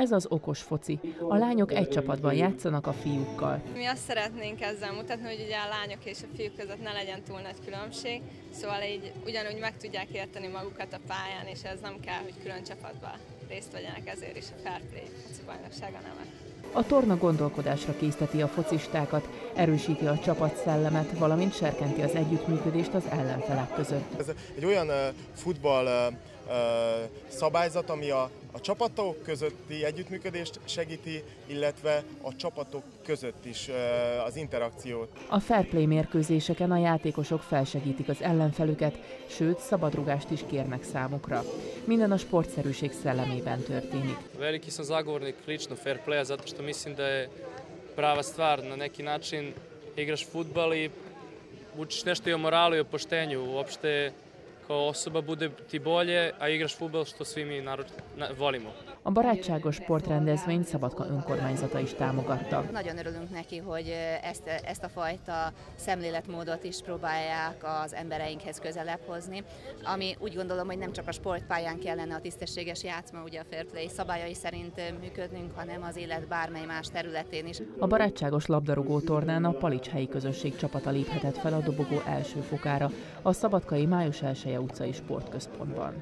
Ez az okos foci. A lányok egy csapatban játszanak a fiúkkal. Mi azt szeretnénk ezzel mutatni, hogy ugye a lányok és a fiúk között ne legyen túl nagy különbség, szóval így ugyanúgy meg tudják érteni magukat a pályán, és ez nem kell, hogy külön csapatban részt vegyenek, ezért is a Fair Play foci bajnoksága neve. A torna gondolkodásra készteti a focistákat, erősíti a csapatszellemet, valamint serkenti az együttműködést az ellenfelek között. Ez egy olyan uh, futball uh, szabályzat, ami a, a csapatok közötti együttműködést segíti, illetve a csapatok között is az interakciót. A fair play mérkőzéseken a játékosok felsegítik az ellenfelüket, sőt szabadrugást is kérnek számukra. Minden a sportszerűség szellemében történik. Veliki sam zagovornik lično fair playa zato što mislim da je prava stvar na neki način igraš futbal i učiš nešto i o moralu i o poštenju, uopšte osoba bude ti bolje, a igraš futbol, što svi mi narod, na, volimo. A barátságos sportrendezvényt Szabadka önkormányzata is támogatta. Nagyon örülünk neki, hogy ezt, ezt a fajta szemléletmódot is próbálják az embereinkhez közelebb hozni, ami úgy gondolom, hogy nem csak a sportpályán kellene a tisztességes játszma, ugye a fair play szabályai szerint működnünk, hanem az élet bármely más területén is. A barátságos labdarúgó tornán a Palics helyi közösség csapata léphetett fel a dobogó első fokára, a Szabadkai május 1 utcai sportközpontban.